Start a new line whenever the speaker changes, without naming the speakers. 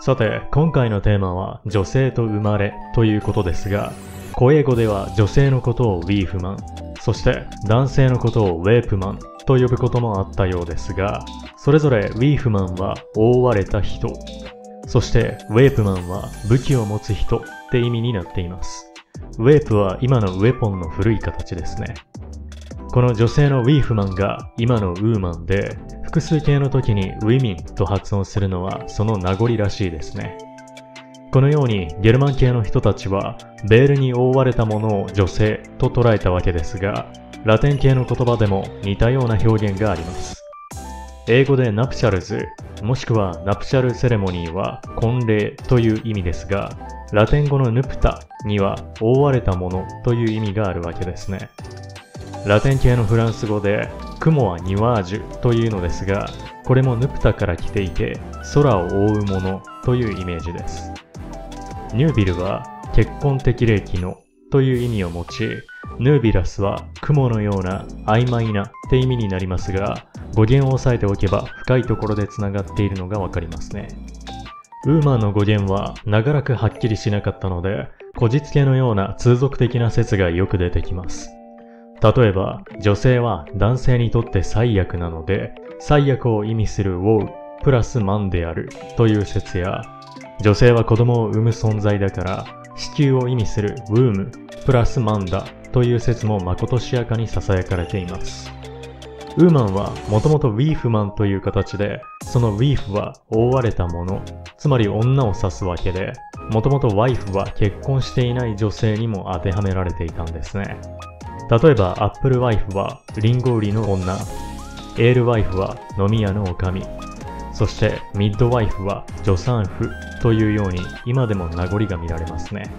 さて、今回のテーマは女性と生まれということですが、古英語では女性のことをウィーフマン、そして男性のことをウェープマンと呼ぶこともあったようですが、それぞれウィーフマンは覆われた人、そしてウェープマンは武器を持つ人って意味になっています。ウェープは今のウェポンの古い形ですね。この女性のウィーフマンが今のウーマンで、複数形の時にウィミンと発音するのはその名残らしいですね。このようにゲルマン系の人たちはベールに覆われたものを女性と捉えたわけですが、ラテン系の言葉でも似たような表現があります。英語でナプシャルズ、もしくはナプシャルセレモニーは婚礼という意味ですが、ラテン語のヌプタには覆われたものという意味があるわけですね。ラテン系のフランス語で雲はニワージュというのですが、これもヌプタから来ていて空を覆うものというイメージです。ニュービルは結婚的霊気のという意味を持ち、ヌービラスは雲のような曖昧なって意味になりますが、語源を押さえておけば深いところで繋がっているのがわかりますね。ウーマンの語源は長らくはっきりしなかったので、古実系のような通俗的な説がよく出てきます。例えば、女性は男性にとって最悪なので、最悪を意味するウォウプラスマンであるという説や、女性は子供を産む存在だから、子宮を意味するウームプラスマンだという説もまことしやかに囁かれています。ウーマンはもともとウィーフマンという形で、そのウィーフは覆われたもの、つまり女を指すわけで、もともとワイフは結婚していない女性にも当てはめられていたんですね。例えば、アップルワイフはリンゴ売りの女、エールワイフは飲み屋の女将、そしてミッドワイフは助産婦というように今でも名残が見られますね。